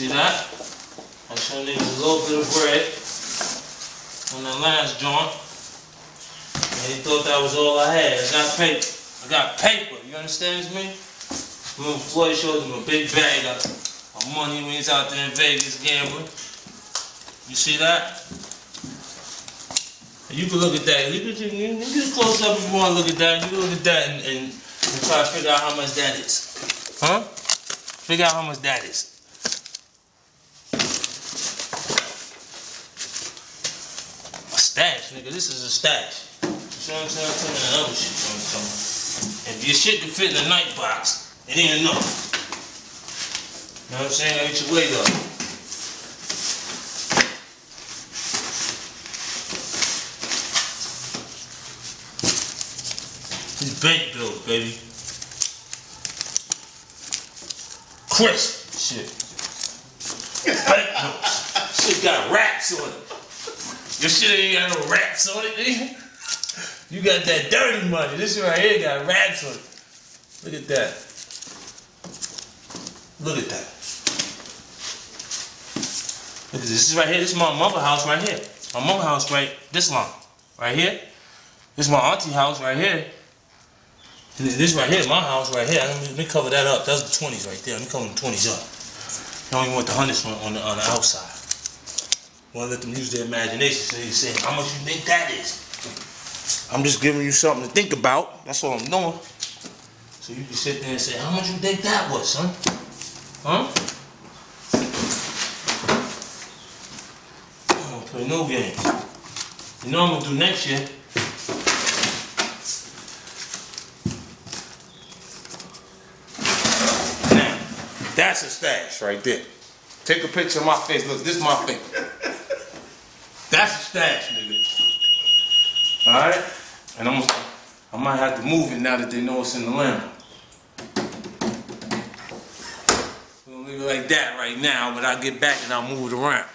See that? I showed niggas a little bit of bread on the last joint. And he thought that was all I had. I got paper. I got paper. You understand me? Remember Floyd showed him a big bag of, of money when he's out there in Vegas gambling. You see that? You can look at that. You can, you close up if you want to look at that. You can look at that and, and, and try to figure out how much that is. Huh? Figure out how much that is. Stash, nigga. This is a stash. You see what I'm saying? I'm that other shit. Talking about? If your shit can fit in a night box, it ain't enough. You know what I'm saying? Get your weight up. These bank bills, baby. Crisp shit. bank notes. Shit got rats on it. Your shit ain't got no rats on it. You got that dirty money. This shit right here got rats on it. Look at that. Look at that. Look at this. This is right here. This is my mother house right here. My mother house right this long. Right here. This is my auntie house right here. And this right here, my house right here. Let me, cover that up. That's the 20s right there. Let me cover the 20s up. You even want the hundreds on, on, the, on the outside. Want to let them use their imagination. So you say, how much you think that is? I'm just giving you something to think about. That's all I'm doing. So you can sit there and say, how much you think that was, son? Huh? I don't play no games. You know what I'm gonna do next year? Now, that's a stash right there. Take a picture of my face. Look, this is my face. That's a stash, nigga. Alright? And I'm I might have to move it now that they know it's in the. We're gonna leave it like that right now, but I'll get back and I'll move it around.